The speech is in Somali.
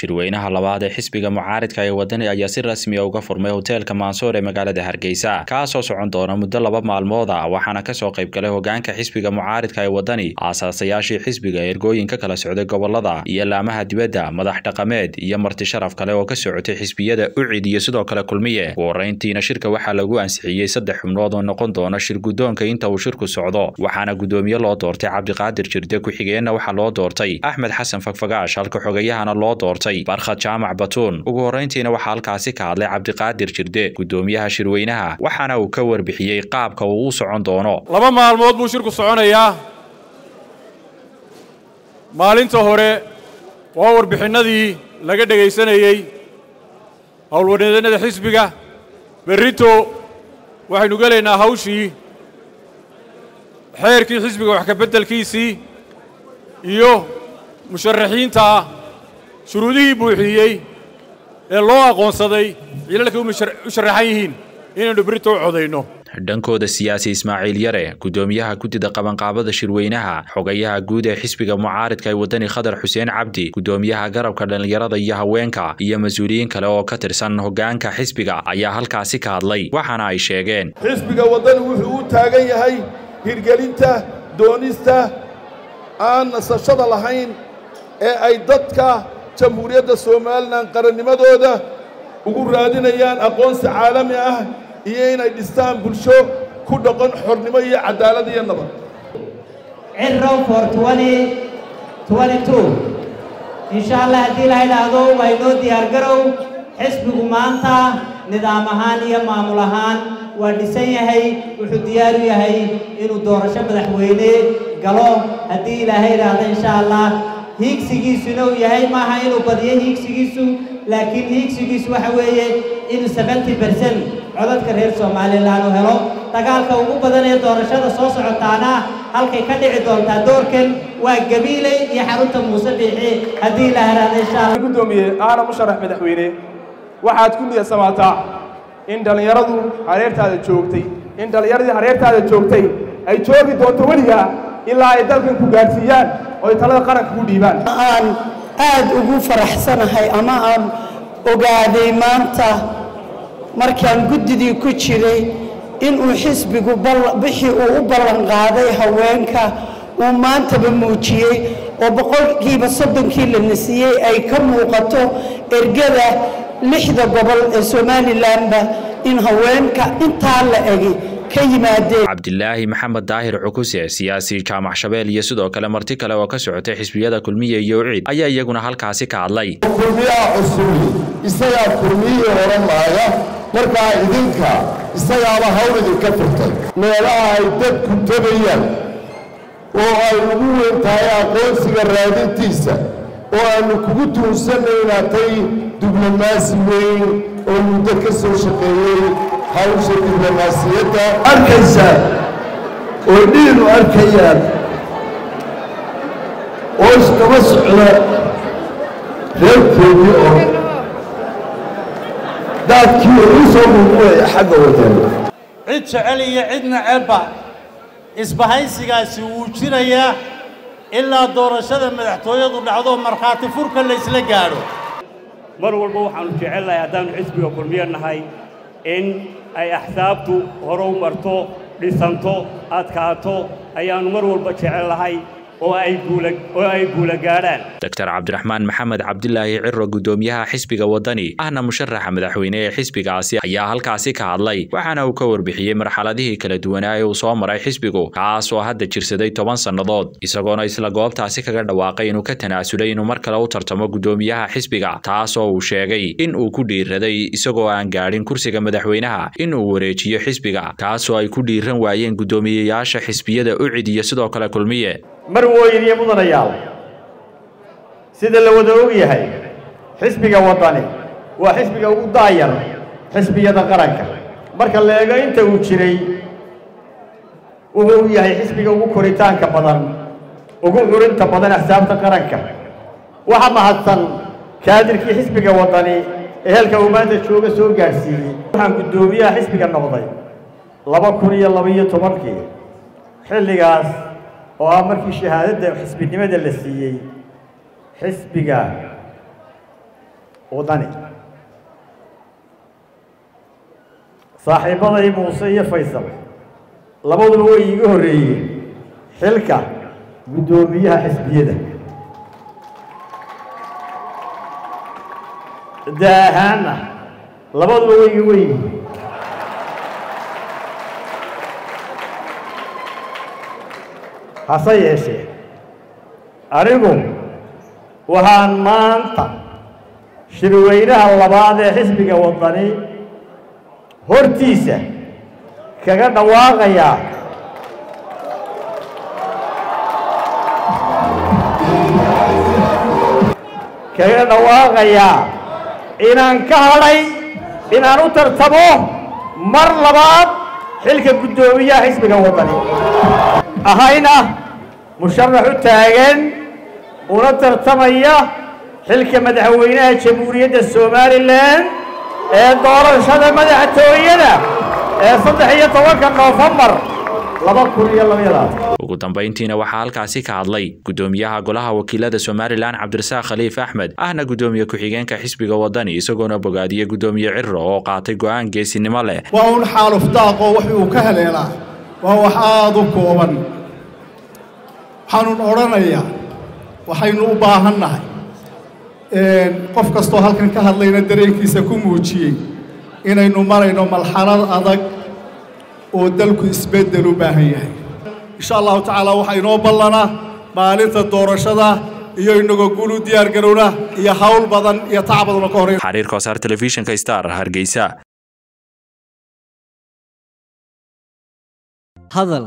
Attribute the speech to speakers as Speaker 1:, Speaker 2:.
Speaker 1: shirweynaha labaad ee xisbiga mucaaridka ee wadani ayaa si rasmi a uga furmay hoteelka maansoor ee magaalada hargeysa kaasoo socon doona muddo laba maalmood a waxaana ka soo qayb galay hogaanka xisbiga mucaaridka ee wadani aasaasayaashii xisbiga ergooyin ka kala socday gobollada iyo laamaha dibadda madax dhaqameed iyo marti sharaf kale oo ka socotay xisbiyada ucid iyo sidoo kale kulmiye. Ugu horeyntiina shirka waxaa lagu ansixiyey saddex xubnood oo noqon doona shir guddoonka inta uu shirku socdo waxaana guddoomiye loo doortay cabdiqaadir jirde ku-xigeenna waxaa loo doortay axmed xasan fagfagaash halka xogayahana loo doortay barkhad jaamac batuun ugu horeyntiina waxaa halkaasi ka hadlay cabdiqaadir jirde guddoomiyaha shirweynaha waxaana uu ka warbixiyey qaabka uu u socon doono.
Speaker 2: Laba maalmood buu shirku soconayaa. Maalinta hore waa warbixinnadii laga dhegaysanayey howlwadheedannada xisbiga. Berrito waxaynu gelaynaa hawshii. Xeerkii xisbiga wax ka beddelkiisii iyo musharaxiinta shuruudihii buuxiyey ee loo aqoonsaday ciilalkay u sharaxan yihiin inaynu berrito u codayno.
Speaker 1: Dhankooda siyaasi ismaaciil yare guddoomiyaha guddida qabanqaabada shirweynaha xogayaha guud ee xisbiga mucaaridka ee wadani khadar xuseen cabdi guddoomiyaha garabka dhallinyarada iyo haweenka iyo mas'uuliyiin kale oo ka tirsan hogaanka xisbiga ayaa halkaasi ka hadlay waxaana ay sheegeen.
Speaker 3: Xisbiga waddani wuxuu u taagan yahay hirgelinta doonista aan nasashada lahayn ee ay dadka jamhuuriyadda somalilan qarannimadooda ugu raadinayaan aqoonsi caalami ah iyo inay dhistaan bulsho ku dhaqan xornimo iyo cadaalad iyo nabad.
Speaker 4: Cirrow for insha allah haddii la idhaahdo waa inoo diyaargarow xisbigu maanta nidaam ahaan iyo maamul ahaan waa dhisan yahay wuxuu diyaar u yahay inuu doorasho madaxweyne galo. Haddii ilaahay idhaahdo insha allah hiigsigiisuna uu yahay maaha inuu badiyo hiigsigiisu laakiin hiigsigiisu waxa weeye inuu seventy bercent codadka reer somalilan u helo. Dagaalka ugu badan ee doorashada soo socotaana halkay ka dhici doontaa doorkan waa gabiiley iyo xarunta muuse biixi. Haddii la haraada insha
Speaker 5: gudoomiye aana musharax madaxweyne. Waxaad ku niyadsamaataa in dhallinyaradu hareertaada joogtay in dhallinyaradii hareertaada joogtay ay joogi doonto weligaa ilaa ay dalkan ku gaadhsiiyaan oo talada qaranka ku dhiibaan.
Speaker 6: Aan aad ugu faraxsanahay ama aan ogaaday maanta markaan guddidii ku jiray inuu xisbigu bixii uu u ballanqaaday haweenka uu maantaba muujiyey oo boqolkiiba soddonkii la nasiyey ay ka muuqato ergada lixda gobol ee somalilanba in haweenka intaa la egi
Speaker 1: cabdilaahi maxamed daahir cukuse siyaasi jaamac shabeel iyo sidoo kale marti kale oo ka socotay xisbiyada kulmiye iyo ucid ayaa iyaguna halkaasi ka hadlay.
Speaker 7: Kulmiyaha cusubi isagaa kulmiyihii odhan maaya markaa idinka isagaaba hawl idinka furtay. Meelaha ay dadku tegayaan oo ay ugu weyn tahay aqoonsiga raadintiisa oo aannu kugu tuunsanaynaa tay diblomaasi weyn oo muddo ka soo shaqeeyey hawsha diblomaasiyadda
Speaker 3: arkaysaa oo dhiinu arkayaan oo iskaba socda reerkoodii oo daadkii ugu soo muuqulaya xagga wadana
Speaker 8: cid jecel iyo cid necebba isbahaysigaasi wuu jirayaa ilaa doorashada madaxtooyadu dhacdo markhaati furka laysla gaadho.
Speaker 9: Mar walba waxaannu jecelnahay haddaannu xisbiga kulmiyo nahay in ay axsaabtu hore u marto dhisanto adkaato ayaannu mar walba jecel lahay oo ay guula gaadhaan
Speaker 1: doctor cabdiraxmaan maxamed cabdilaahi ciro guddoomiyaha xisbiga wadani ahna musharaxa madaxweyne ee xisbigaasi ayaa halkaasi ka hadlay waxaana uu ka warbixiyey marxaladihii kala duwanaa ee uu soo maray xisbigu kaas oo hadda jirsaday toban sannadood. Isagoona isla goobtaasi kaga dhawaaqay inuu ka tanaasulay inuu mar kale u tartamo guddoomiyaha xisbiga taas oo uu sheegay in uu ku dhiiraday isagoo aan gaadhin kursiga madaxweynaha in uu wareejiyo xisbiga kaasoo ay ku dhiiran waayeen guddoomiyeyaasha xisbiyada ucid iyo sidoo kale kulmiye
Speaker 10: mar weyn iyo mudanayaal. Sida la wada og yahay? Xisbiga waddani waa xisbiga ugu daayar xisbiyada qaranka. Marka la eego inta uu jiray wuxuu yahay xisbiga ugu koritaanka badan ugu curinta badan axsaabta qaranka. Waxa mahadsan kaadirkii xisbiga waddani ee halka uu jooga soo gaadhsiiyey waxaan guddoomiyaha xisbiga noqday laba kun iyo labaiyo tobankii. Xilligaas oo ah markii shahaadadda xisbinimada la siiyey xisbiga waddani saaxiibbaday muuse iyo faysal labaduba way iiga horreeyeen xilka guddoomiyaha xisbiyada. Daa ahaanna labaduba way iga weyn hase yeeshee anigu waxaan maanta shirweynaha labaad ee xisbiga waddani hortiisa kaga dhawaaqayaa kaga dhawaaqayaa inaan ka hadhay inaan u tartamo mar labaad xilka guddoomiyaha xisbiga waddani ahayna musharax u taagan una tartamaya xilka madaxweynaha jamhuuriyadda somalilan ee doorashada madaxtooyada ee saddex iyo tobanka noofembar
Speaker 1: ugu dambayntiina waxaa halkaasi ka hadlay guddoomiyaha golaha wakiilada somalilan cabdirasaaq khaliif axmed ahna guddoomiye ku-xigeenka xisbiga waddani isagoona bogaadiyey guddoomiye ciro oo qaatay go'aan geesinimo leh.
Speaker 11: Waa un xaaluf daaqoo wax uu ka haleelaa. Waa wax aada u kooban. Waxaanun odhanayaa waxaynu u baahannahay. Qof kastoo halkan ka hadlayna dareenkiisa ku muujiyey inaynu marayno malxalad adag oo dalku isbeddel u baahan yahay. Insha allahu tacaala waxaa inoo ballanaa maalinta doorashada iyo inagoo guul u diyaar garowna iyo hawl badan iyo tac badan oo ka horreeya.
Speaker 1: Xariir kosaar telefishinka star hargeysa.
Speaker 12: Hadal